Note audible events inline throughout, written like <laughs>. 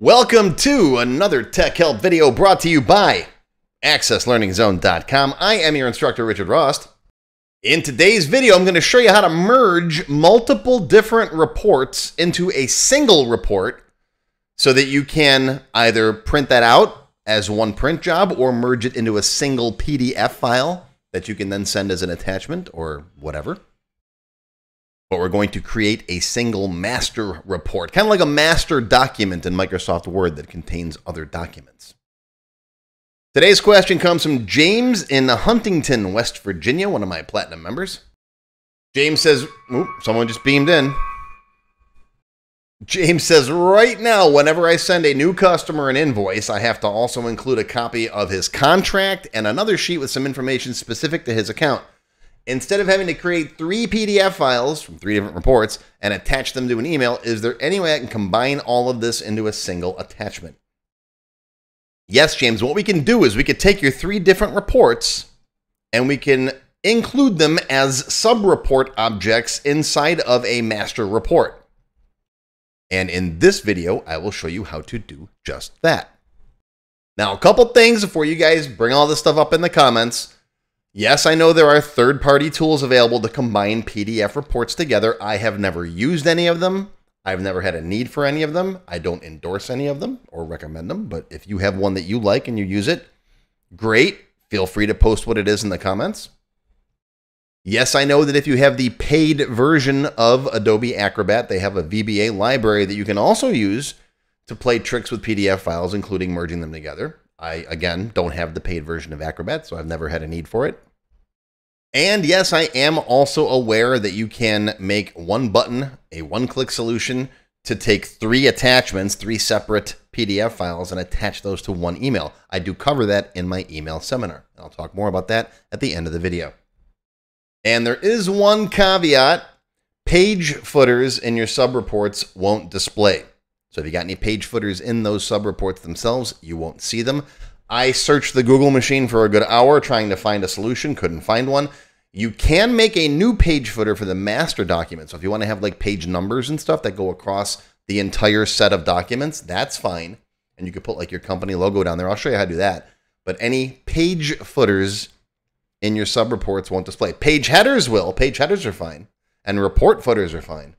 Welcome to another Tech Help video brought to you by AccessLearningZone.com. I am your instructor, Richard Rost. In today's video, I'm going to show you how to merge multiple different reports into a single report so that you can either print that out as one print job or merge it into a single PDF file that you can then send as an attachment or whatever but we're going to create a single master report, kind of like a master document in Microsoft Word that contains other documents. Today's question comes from James in Huntington, West Virginia, one of my platinum members. James says, someone just beamed in. James says, right now, whenever I send a new customer an invoice, I have to also include a copy of his contract and another sheet with some information specific to his account. Instead of having to create three PDF files from three different reports and attach them to an email, is there any way I can combine all of this into a single attachment? Yes, James, what we can do is we could take your three different reports and we can include them as sub-report objects inside of a master report. And in this video, I will show you how to do just that. Now, a couple things before you guys bring all this stuff up in the comments. Yes, I know there are third party tools available to combine PDF reports together. I have never used any of them. I've never had a need for any of them. I don't endorse any of them or recommend them, but if you have one that you like and you use it, great. Feel free to post what it is in the comments. Yes, I know that if you have the paid version of Adobe Acrobat, they have a VBA library that you can also use to play tricks with PDF files, including merging them together. I, again, don't have the paid version of Acrobat, so I've never had a need for it. And yes, I am also aware that you can make one button, a one click solution to take three attachments, three separate PDF files, and attach those to one email. I do cover that in my email seminar. I'll talk more about that at the end of the video. And there is one caveat page footers in your subreports won't display. So if you got any page footers in those subreports themselves, you won't see them. I searched the Google machine for a good hour trying to find a solution, couldn't find one. You can make a new page footer for the master document. So if you want to have like page numbers and stuff that go across the entire set of documents, that's fine. And you could put like your company logo down there. I'll show you how to do that. But any page footers in your sub reports won't display. Page headers will. Page headers are fine. And report footers are fine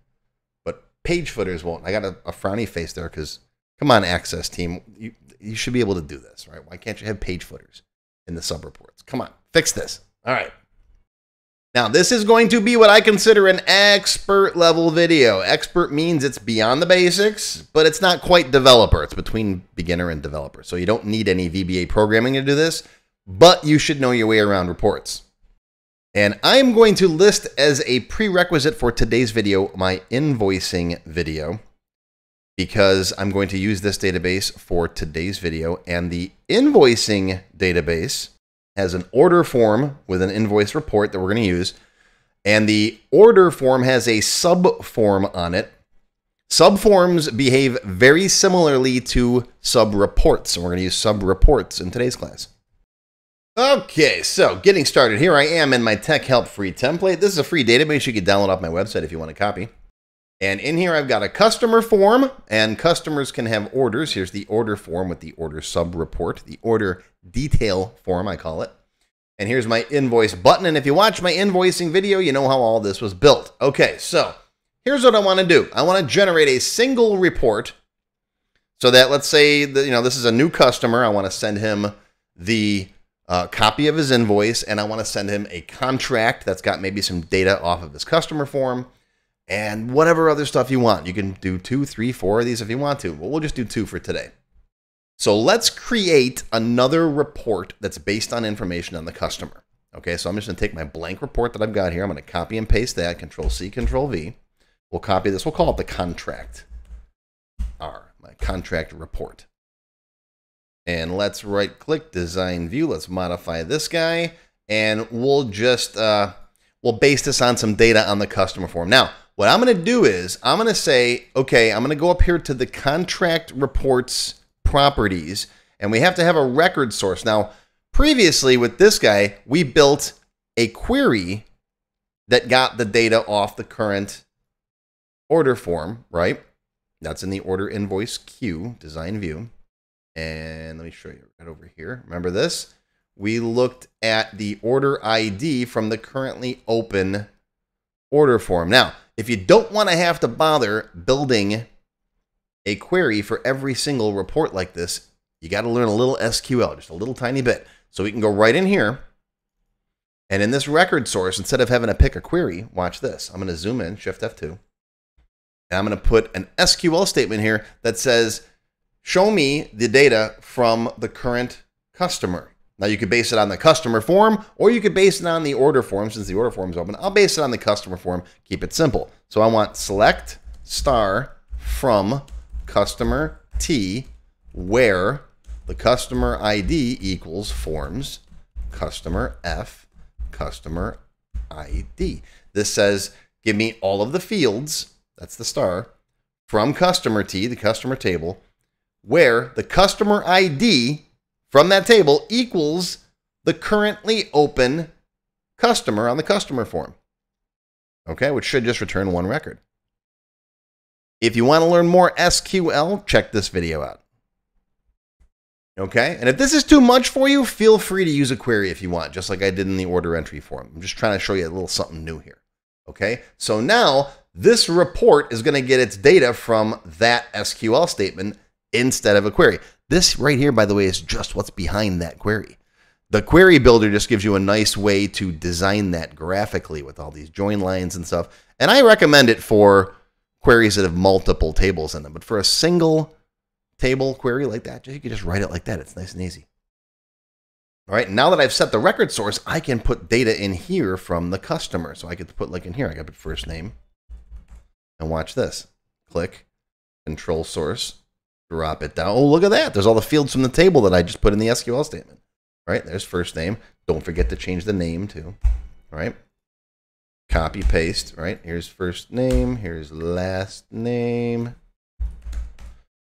But page footers won't. I got a, a frowny face there because, come on, Access team, you, you should be able to do this, right? Why can't you have page footers in the sub reports? Come on, fix this. All right. Now, this is going to be what I consider an expert level video. Expert means it's beyond the basics, but it's not quite developer. It's between beginner and developer. So you don't need any VBA programming to do this, but you should know your way around reports. And I'm going to list as a prerequisite for today's video my invoicing video because I'm going to use this database for today's video. And the invoicing database has an order form with an invoice report that we're going to use. And the order form has a sub form on it. Sub forms behave very similarly to sub reports. And we're going to use sub reports in today's class. Okay, so getting started. Here I am in my Tech Help free template. This is a free database you can download off my website if you want a copy. And in here, I've got a customer form, and customers can have orders. Here's the order form with the order sub report, the order detail form, I call it. And here's my invoice button. And if you watch my invoicing video, you know how all this was built. Okay, so here's what I want to do I want to generate a single report so that let's say that, you know, this is a new customer. I want to send him the a copy of his invoice and I want to send him a contract that's got maybe some data off of his customer form and whatever other stuff you want. You can do two, three, four of these if you want to, but we'll just do two for today. So let's create another report that's based on information on the customer. Okay, so I'm just to take my blank report that I've got here. I'm going to copy and paste that, Control C, Control V. We'll copy this. We'll call it the contract R, my contract report. And let's right click design view. Let's modify this guy and we'll just, uh, we'll base this on some data on the customer form. Now, what I'm going to do is I'm going to say, okay, I'm going to go up here to the contract reports properties and we have to have a record source. Now, previously with this guy, we built a query that got the data off the current order form, right? That's in the order invoice Q design view. And let me show you right over here. Remember this? We looked at the order ID from the currently open order form. Now, if you don't want to have to bother building a query for every single report like this, you got to learn a little SQL, just a little tiny bit. So we can go right in here. And in this record source, instead of having to pick a query, watch this. I'm going to zoom in, Shift F2. And I'm going to put an SQL statement here that says, show me the data from the current customer. Now you could base it on the customer form or you could base it on the order form since the order form is open. I'll base it on the customer form, keep it simple. So I want select star from customer T where the customer ID equals forms customer F customer ID. This says give me all of the fields, that's the star, from customer T, the customer table, where the customer ID from that table equals the currently open customer on the customer form. Okay, which should just return one record. If you want to learn more SQL, check this video out. Okay, and if this is too much for you, feel free to use a query if you want, just like I did in the order entry form. I'm just trying to show you a little something new here. Okay, so now this report is going to get its data from that SQL statement instead of a query. This right here, by the way, is just what's behind that query. The query builder just gives you a nice way to design that graphically with all these join lines and stuff. And I recommend it for queries that have multiple tables in them. But for a single table query like that, you can just write it like that. It's nice and easy. All right, now that I've set the record source, I can put data in here from the customer. So I could put like in here, I got put first name. And watch this. Click, control source, drop it down. Oh, look at that. There's all the fields from the table that I just put in the SQL statement. All right, there's first name. Don't forget to change the name too. All right. Copy paste, right? Here's first name, here's last name.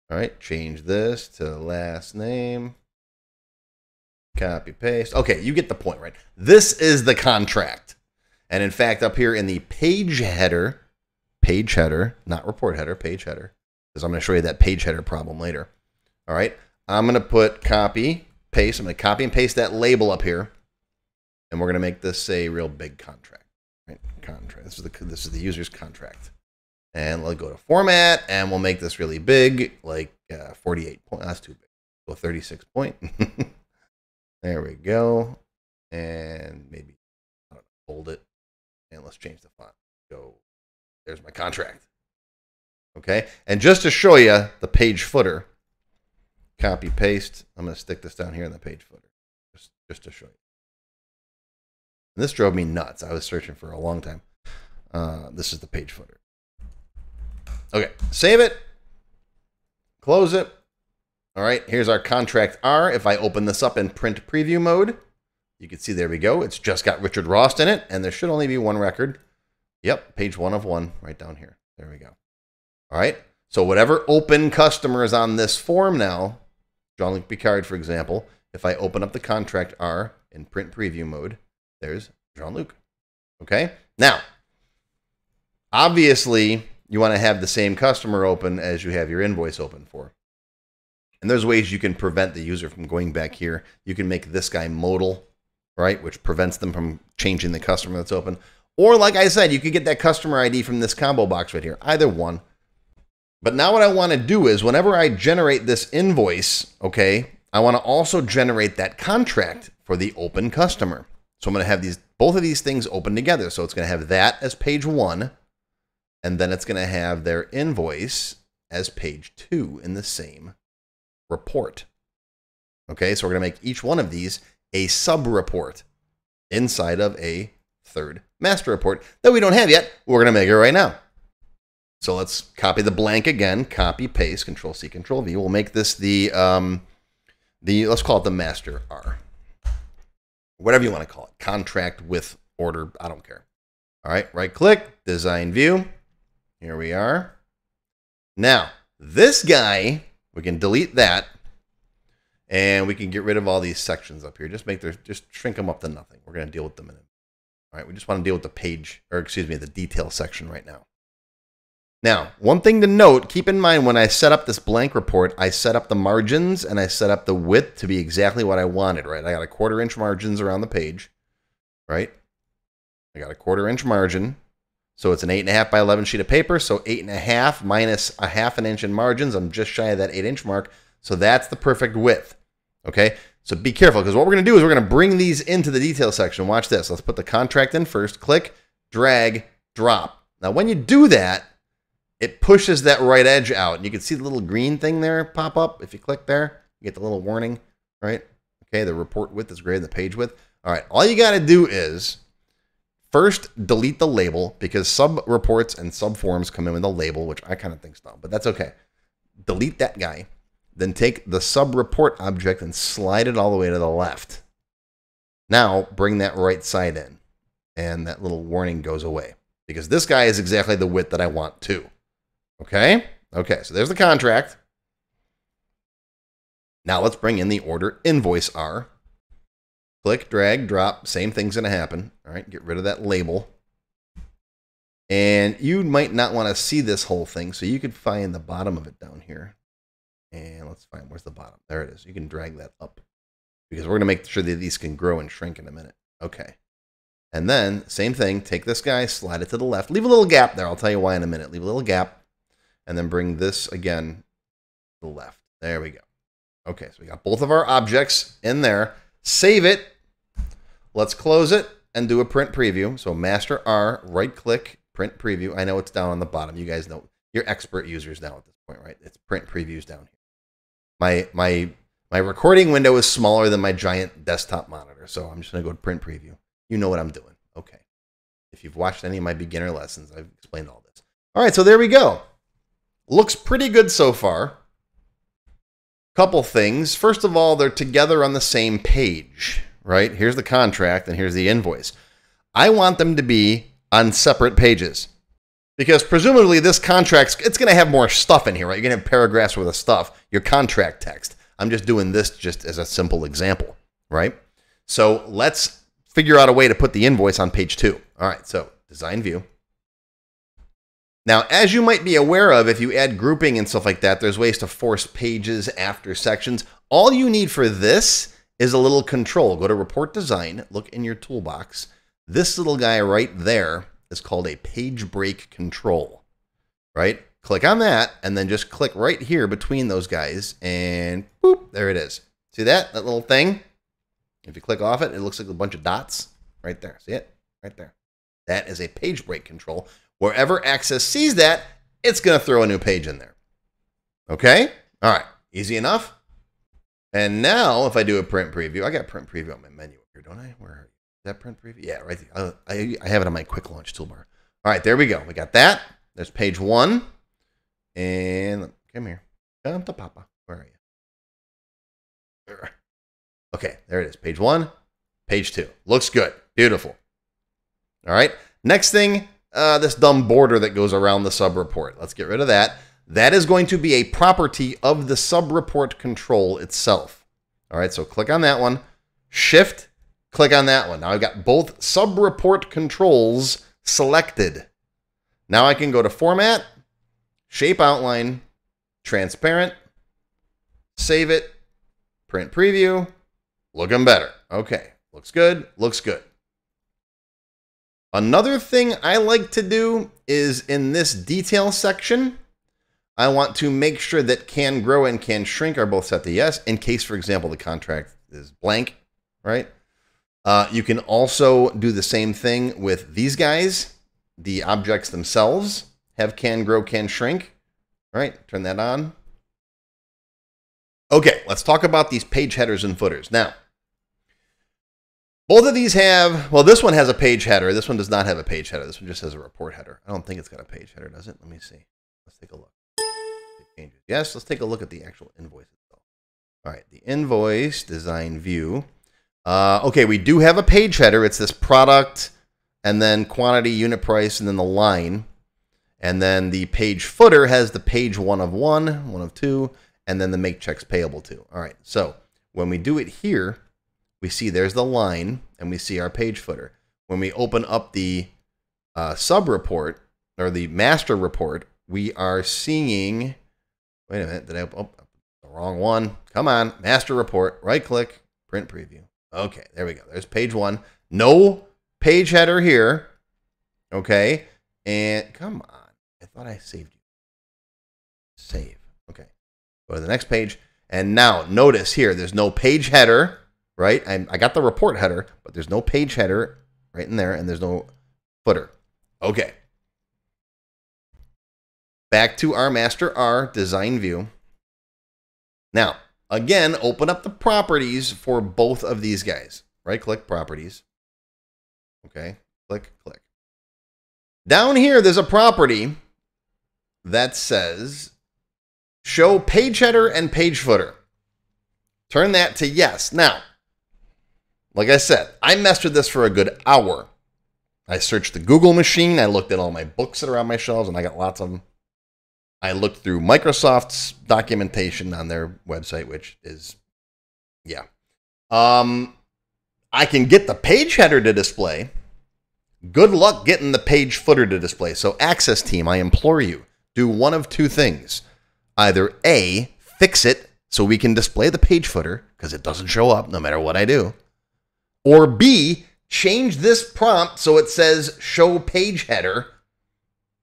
All right, change this to last name. Copy paste. Okay, you get the point, right? This is the contract. And in fact, up here in the page header, page header, not report header, page header, because I'm going to show you that page header problem later. All right, I'm going to put copy, paste. I'm going to copy and paste that label up here, and we're going to make this a real big contract. Right, contract. This is the this is the user's contract, and we'll go to format, and we'll make this really big, like uh, 48 point. That's too big. Go 36 point. <laughs> there we go, and maybe hold it, and let's change the font. Go. There's my contract. Okay, and just to show you the page footer, copy paste. I'm going to stick this down here in the page footer, just just to show you. And this drove me nuts. I was searching for a long time. Uh, this is the page footer. Okay, save it, close it. All right, here's our contract R. If I open this up in print preview mode, you can see there we go. It's just got Richard Rost in it, and there should only be one record. Yep, page one of one right down here. There we go. All right. So whatever open customer is on this form now, Jean-Luc Picard, for example, if I open up the contract R in print preview mode, there's Jean-Luc. Okay. Now, obviously, you want to have the same customer open as you have your invoice open for. And there's ways you can prevent the user from going back here. You can make this guy modal, right, which prevents them from changing the customer that's open. Or, like I said, you could get that customer ID from this combo box right here. Either one. But now what I want to do is whenever I generate this invoice, okay, I want to also generate that contract for the open customer. So I'm going to have these both of these things open together. So it's going to have that as page 1 and then it's going to have their invoice as page 2 in the same report. Okay, so we're going to make each one of these a sub report inside of a third master report that we don't have yet. We're going to make it right now. So let's copy the blank again, copy, paste, control C, control V. We'll make this the, um, the let's call it the master R. Whatever you want to call it. Contract with order, I don't care. All right, right click, design view. Here we are. Now, this guy, we can delete that and we can get rid of all these sections up here. Just make their, just shrink them up to nothing. We're going to deal with them in a All right, we just want to deal with the page, or excuse me, the detail section right now. Now, one thing to note, keep in mind when I set up this blank report, I set up the margins and I set up the width to be exactly what I wanted, right? I got a quarter inch margins around the page, right? I got a quarter inch margin. So it's an eight and a half by 11 sheet of paper. So eight and a half minus a half an inch in margins. I'm just shy of that eight inch mark. So that's the perfect width. Okay. So be careful because what we're going to do is we're going to bring these into the detail section. Watch this. Let's put the contract in first. Click, drag, drop. Now, when you do that, it pushes that right edge out. And you can see the little green thing there pop up. If you click there, you get the little warning, right? Okay, the report width is greater than the page width. All right, all you got to do is first delete the label because sub reports and sub forms come in with a label, which I kind of think dumb, but that's okay. Delete that guy. Then take the sub report object and slide it all the way to the left. Now bring that right side in and that little warning goes away because this guy is exactly the width that I want too. Okay? Okay, so there's the contract. Now let's bring in the order invoice R. Click, drag, drop. Same thing's going to happen. All right, get rid of that label. And you might not want to see this whole thing, so you could find the bottom of it down here. And let's find where's the bottom. There it is. You can drag that up because we're going to make sure that these can grow and shrink in a minute. Okay. And then, same thing, take this guy, slide it to the left. Leave a little gap there. I'll tell you why in a minute. Leave a little gap and then bring this again to the left. There we go. Okay, so we got both of our objects in there. Save it. Let's close it and do a print preview. So master R, right click, print preview. I know it's down on the bottom. You guys know you're expert users now at this point, right? It's print previews down here. My my my recording window is smaller than my giant desktop monitor, so I'm just gonna go to print preview. You know what I'm doing. Okay. If you've watched any of my beginner lessons, I've explained all this. All right, so there we go. Looks pretty good so far. Couple things. First of all, they're together on the same page, right? Here's the contract and here's the invoice. I want them to be on separate pages because presumably this contract it's going to have more stuff in here, right? You're going to have paragraphs worth of stuff, your contract text. I'm just doing this just as a simple example, right? So let's figure out a way to put the invoice on page two. All right, so design view. Now, as you might be aware of, if you add grouping and stuff like that, there's ways to force pages after sections. All you need for this is a little control. Go to Report Design, look in your toolbox. This little guy right there is called a page break control, right? Click on that and then just click right here between those guys and boop, there it is. See that? That little thing? If you click off it, it looks like a bunch of dots right there. See it? Right there. That is a page break control. Wherever Access sees that, it's going to throw a new page in there. Okay? All right. Easy enough. And now, if I do a print preview, I got print preview on my menu here, don't I? Where is that print preview? Yeah, right there. I, I have it on my quick launch toolbar. All right, there we go. We got that. There's page one. And come here. Come to Papa. Where are you? Okay, there it is. Page one, page two. Looks good. Beautiful. All right. Next thing, uh, this dumb border that goes around the sub report. Let's get rid of that. That is going to be a property of the sub report control itself. All right, so click on that one, shift, click on that one. Now I've got both sub report controls selected. Now I can go to format, shape outline, transparent, save it, print preview, looking better. Okay, looks good, looks good. Another thing I like to do is in this detail section, I want to make sure that can grow and can shrink are both set to yes in case, for example, the contract is blank, right? Uh, you can also do the same thing with these guys. The objects themselves have can grow, can shrink, right? Turn that on. Okay, let's talk about these page headers and footers. Now, both of these have, well, this one has a page header. This one does not have a page header. This one just has a report header. I don't think it's got a page header, does it? Let me see. Let's take a look. Yes, let's take a look at the actual invoice itself. All right, the invoice design view. Uh, okay, we do have a page header. It's this product and then quantity, unit price, and then the line. And then the page footer has the page one of one, one of two, and then the make checks payable to. All right, so when we do it here, we see there's the line and we see our page footer. When we open up the uh, sub report or the master report we are seeing. Wait a minute. Did I? Oh, the wrong one. Come on. Master report. Right click. Print preview. Okay. There we go. There's page one. No page header here. Okay. And come on. I thought I saved you. Save. Okay. Go to the next page. And now notice here, there's no page header, right? I, I got the report header, but there's no page header right in there, and there's no footer. Okay. Back to our master R design view. Now, again, open up the properties for both of these guys. Right click properties. Okay, click, click. Down here, there's a property that says show page header and page footer. Turn that to yes. Now, like I said, I messed with this for a good hour. I searched the Google machine. I looked at all my books that are on my shelves, and I got lots of them. I looked through Microsoft's documentation on their website, which is, yeah. Um, I can get the page header to display. Good luck getting the page footer to display. So, Access Team, I implore you, do one of two things. Either A, fix it so we can display the page footer because it doesn't show up no matter what I do. Or B, change this prompt so it says show page header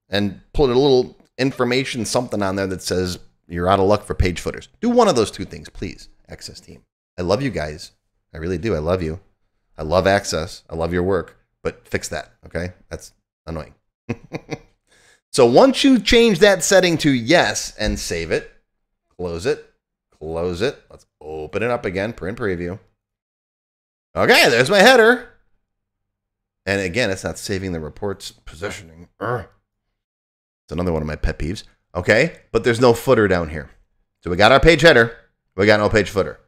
and put a little information something on there that says you're out of luck for page footers. Do one of those two things, please, Access Team. I love you guys. I really do. I love you. I love Access. I love your work, but fix that, okay? That's annoying. <laughs> so once you change that setting to yes and save it, close it, close it. Let's open it up again, print preview. Okay, there's my header. And again, it's not saving the report's positioning. It's another one of my pet peeves. Okay, but there's no footer down here. So we got our page header. We got no page footer.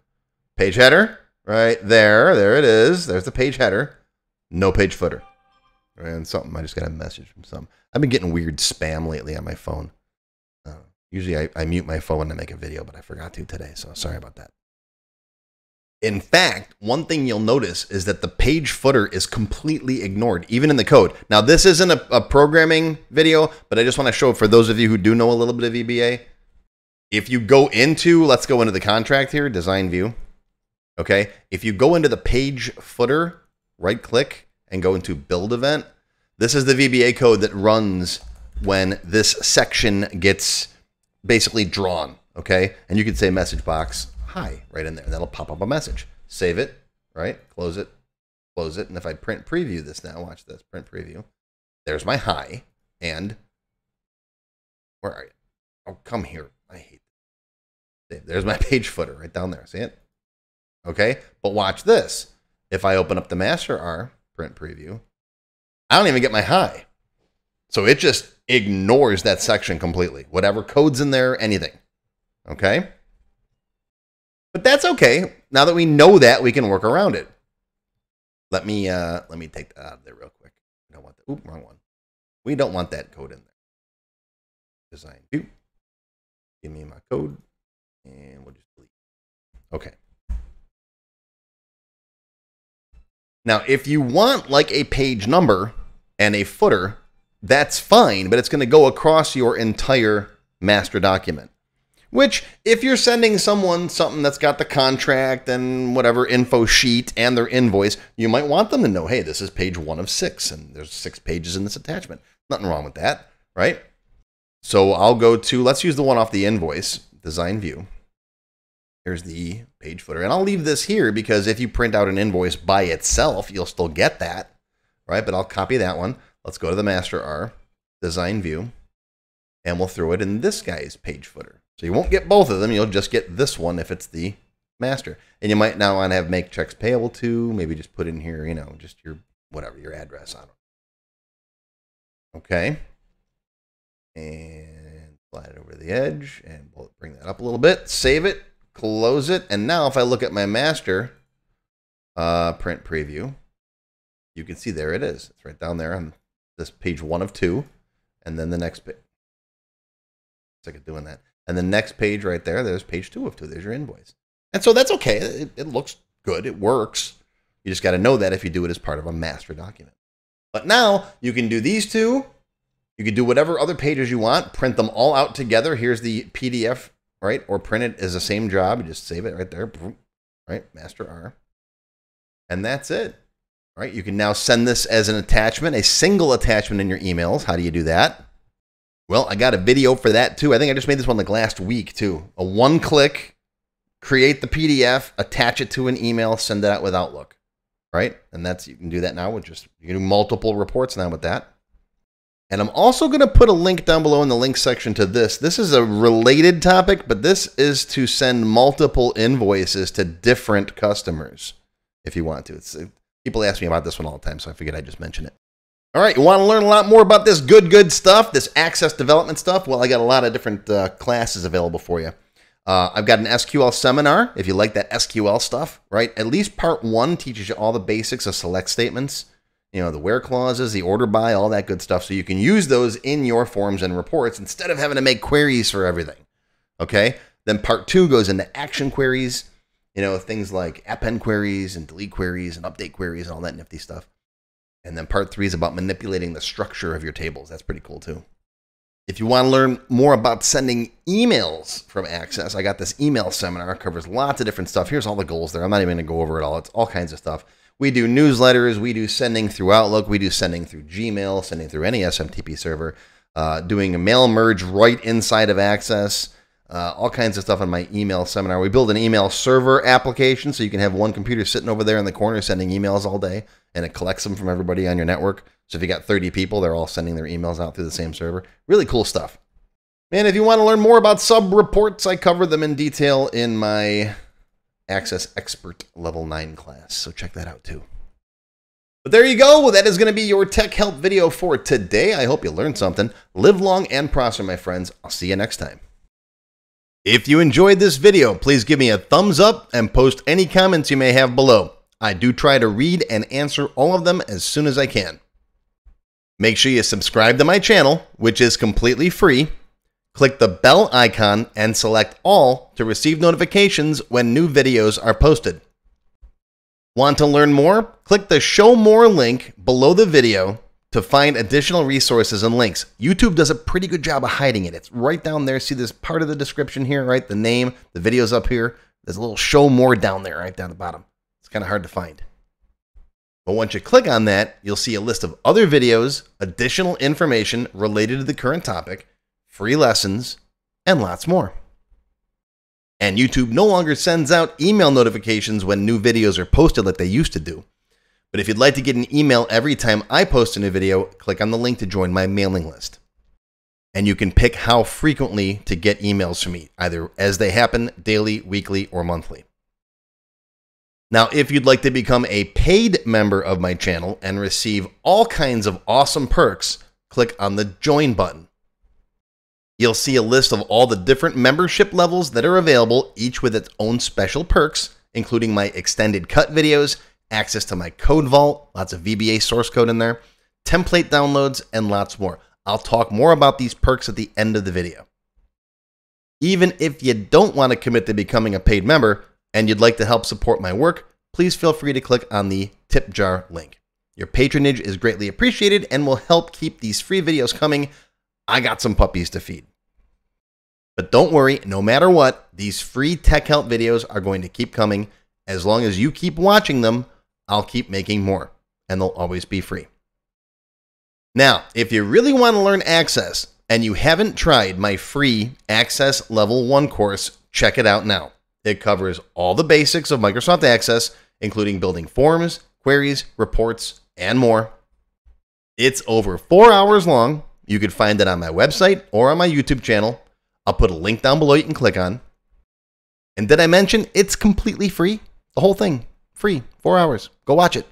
Page header, right there. There it is. There's the page header. No page footer. And something, I just got a message from some. I've been getting weird spam lately on my phone. Uh, usually I, I mute my phone when I make a video, but I forgot to today. So sorry about that. In fact, one thing you'll notice is that the page footer is completely ignored, even in the code. Now, this isn't a, a, programming video, but I just want to show for those of you who do know a little bit of VBA. If you go into, let's go into the contract here, design view. Okay. If you go into the page footer, right click and go into build event, this is the VBA code that runs when this section gets basically drawn. Okay. And you can say message box hi right in there. That'll pop up a message. Save it, right? Close it, close it. And if I print preview this now, watch this, print preview. There's my hi. And where are you? Oh, come here. I hate it. There's my <laughs> page footer right down there. See it? Okay. But watch this. If I open up the master R, print preview, I don't even get my hi. So it just ignores that section completely. Whatever code's in there, anything. Okay. But that's okay. Now that we know that, we can work around it. Let me uh, let me take that out of there real quick. I don't want that. Oop, wrong one. We don't want that code in there. Design view. Give me my code, and we'll just delete. Okay. Now, if you want like a page number and a footer, that's fine, but it's going to go across your entire master document. Which, if you're sending someone something that's got the contract and whatever info sheet and their invoice, you might want them to know, hey, this is page one of six, and there's six pages in this attachment. Nothing wrong with that, right? So I'll go to, let's use the one off the invoice, design view. Here's the page footer. And I'll leave this here because if you print out an invoice by itself, you'll still get that, right? But I'll copy that one. Let's go to the master R, design view, and we'll throw it in this guy's page footer. So you won't get both of them. You'll just get this one if it's the master. And you might now want to have make checks payable to. Maybe just put in here, you know, just your whatever, your address on it. Okay. And slide it over the edge and we'll bring that up a little bit. Save it, close it. And now if I look at my master uh, print preview, you can see there it is. It's right down there on this page one of two. And then the next page. Sick of doing that. And the next page right there, there's page two of two. There's your invoice. And so that's okay. It, it looks good. It works. You just got to know that if you do it as part of a master document. But now you can do these two You can do whatever other pages you want, print them all out together. Here's the PDF, right? Or print it as the same job. You just save it right there, right? Master R. And that's it, right? You can now send this as an attachment, a single attachment in your emails. How do you do that? Well, I got a video for that too. I think I just made this one like last week too. A one click, create the PDF, attach it to an email, send it out with Outlook, right? And that's, you can do that now with just, you can do multiple reports now with that. And I'm also going to put a link down below in the link section to this. This is a related topic, but this is to send multiple invoices to different customers if you want to. It's, uh, people ask me about this one all the time, so I figured I'd just mention it. All right, you want to learn a lot more about this good, good stuff, this access development stuff? Well, I got a lot of different uh, classes available for you. Uh, I've got an SQL seminar if you like that SQL stuff, right? At least part one teaches you all the basics of select statements you know, the where clauses, the order by, all that good stuff. So you can use those in your forms and reports instead of having to make queries for everything. Okay. Then part two goes into action queries, you know, things like append queries and delete queries and update queries and all that nifty stuff. And then part three is about manipulating the structure of your tables. That's pretty cool too. If you want to learn more about sending emails from Access, I got this email seminar. It covers lots of different stuff. Here's all the goals there. I'm not even going to go over it all. It's all kinds of stuff. We do newsletters, we do sending through Outlook, we do sending through Gmail, sending through any SMTP server, uh, doing a mail merge right inside of Access, uh, all kinds of stuff on my email seminar. We build an email server application so you can have one computer sitting over there in the corner sending emails all day and it collects them from everybody on your network. So if you got 30 people, they're all sending their emails out through the same server. Really cool stuff. And if you want to learn more about sub reports, I cover them in detail in my Access Expert Level 9 class. So check that out too. But there you go. That is going to be your tech help video for today. I hope you learned something. Live long and prosper, my friends. I'll see you next time. If you enjoyed this video, please give me a thumbs up and post any comments you may have below. I do try to read and answer all of them as soon as I can. Make sure you subscribe to my channel, which is completely free, Click the bell icon and select all to receive notifications when new videos are posted. Want to learn more? Click the show more link below the video to find additional resources and links. YouTube does a pretty good job of hiding it. It's right down there. See this part of the description here, right? The name, the video's up here. There's a little show more down there, right down the bottom. It's kind of hard to find. But once you click on that, you'll see a list of other videos, additional information related to the current topic, free lessons, and lots more. And YouTube no longer sends out email notifications when new videos are posted like they used to do. But if you'd like to get an email every time I post a new video, click on the link to join my mailing list. And you can pick how frequently to get emails from me, either as they happen daily, weekly, or monthly. Now, if you'd like to become a paid member of my channel and receive all kinds of awesome perks, click on the join button. You'll see a list of all the different membership levels that are available, each with its own special perks, including my extended cut videos, access to my code vault, lots of VBA source code in there, template downloads, and lots more. I'll talk more about these perks at the end of the video. Even if you don't want to commit to becoming a paid member and you'd like to help support my work, please feel free to click on the tip jar link. Your patronage is greatly appreciated and will help keep these free videos coming I got some puppies to feed. But don't worry, no matter what, these free tech help videos are going to keep coming. As long as you keep watching them, I'll keep making more, and they'll always be free. Now, if you really want to learn Access and you haven't tried my free Access Level 1 course, check it out now. It covers all the basics of Microsoft Access, including building forms, queries, reports, and more. It's over four hours long you can find it on my website or on my YouTube channel. I'll put a link down below you can click on. And did I mention it's completely free? The whole thing, free, four hours. Go watch it.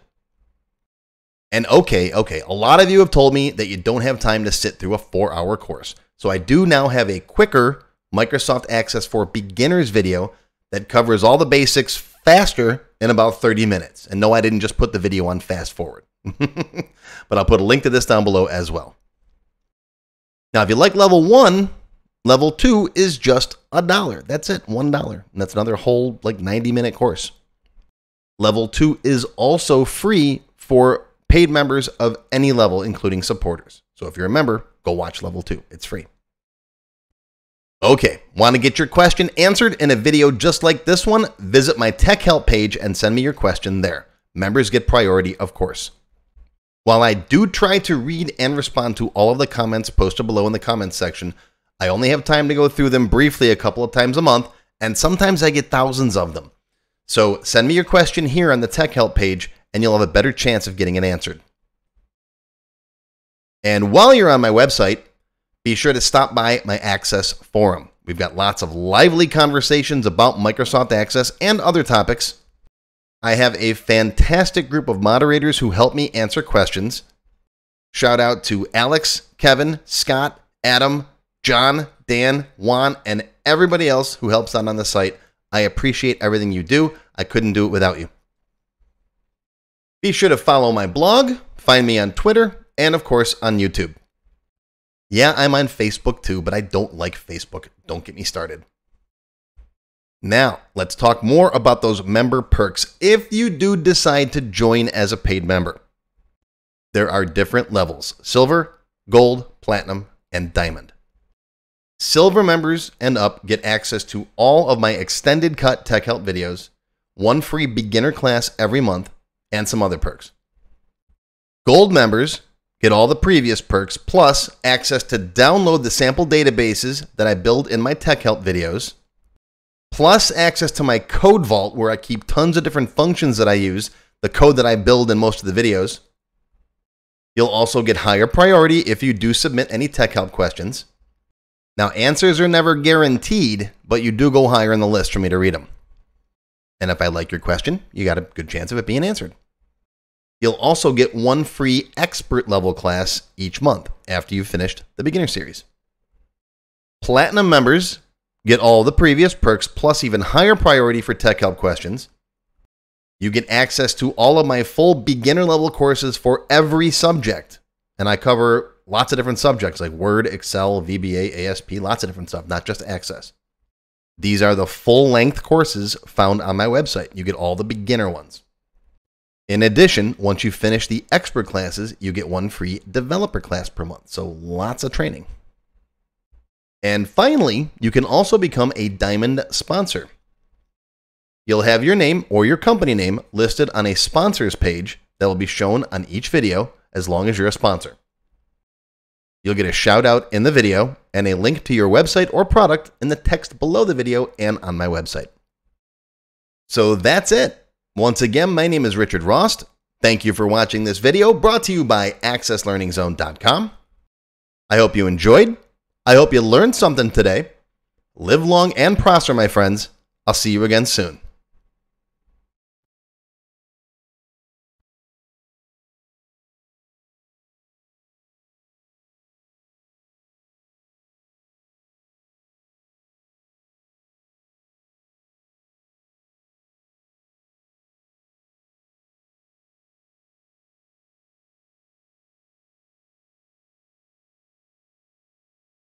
And okay, okay, a lot of you have told me that you don't have time to sit through a four hour course. So I do now have a quicker Microsoft Access for Beginners video that covers all the basics faster in about 30 minutes. And no, I didn't just put the video on fast forward, <laughs> but I'll put a link to this down below as well. Now, if you like level one, level two is just a dollar. That's it, one dollar. And that's another whole like 90 minute course. Level two is also free for paid members of any level, including supporters. So if you're a member, go watch level two. It's free. Okay, want to get your question answered in a video just like this one? Visit my tech help page and send me your question there. Members get priority, of course. While I do try to read and respond to all of the comments posted below in the comments section, I only have time to go through them briefly a couple of times a month, and sometimes I get thousands of them. So send me your question here on the tech help page, and you'll have a better chance of getting it answered. And while you're on my website, be sure to stop by my Access forum. We've got lots of lively conversations about Microsoft Access and other topics. I have a fantastic group of moderators who help me answer questions. Shout out to Alex, Kevin, Scott, Adam, John, Dan, Juan, and everybody else who helps out on the site. I appreciate everything you do. I couldn't do it without you. Be sure to follow my blog, find me on Twitter, and of course on YouTube. Yeah, I'm on Facebook too, but I don't like Facebook. Don't get me started. Now, let's talk more about those member perks if you do decide to join as a paid member. There are different levels silver, gold, platinum, and diamond. Silver members and up get access to all of my extended cut tech help videos, one free beginner class every month, and some other perks. Gold members Get all the previous perks, plus access to download the sample databases that I build in my tech help videos, plus access to my code vault where I keep tons of different functions that I use, the code that I build in most of the videos. You'll also get higher priority if you do submit any tech help questions. Now, answers are never guaranteed, but you do go higher in the list for me to read them. And if I like your question, you got a good chance of it being answered. You'll also get one free expert level class each month after you've finished the beginner series. Platinum members get all the previous perks plus even higher priority for tech help questions. You get access to all of my full beginner level courses for every subject. And I cover lots of different subjects like Word, Excel, VBA, ASP, lots of different stuff, not just Access. These are the full length courses found on my website. You get all the beginner ones. In addition, once you finish the expert classes, you get one free developer class per month. So lots of training. And finally, you can also become a diamond sponsor. You'll have your name or your company name listed on a sponsors page that will be shown on each video as long as you're a sponsor. You'll get a shout out in the video and a link to your website or product in the text below the video and on my website. So that's it. Once again, my name is Richard Rost. Thank you for watching this video brought to you by AccessLearningZone.com. I hope you enjoyed. I hope you learned something today. Live long and prosper, my friends. I'll see you again soon.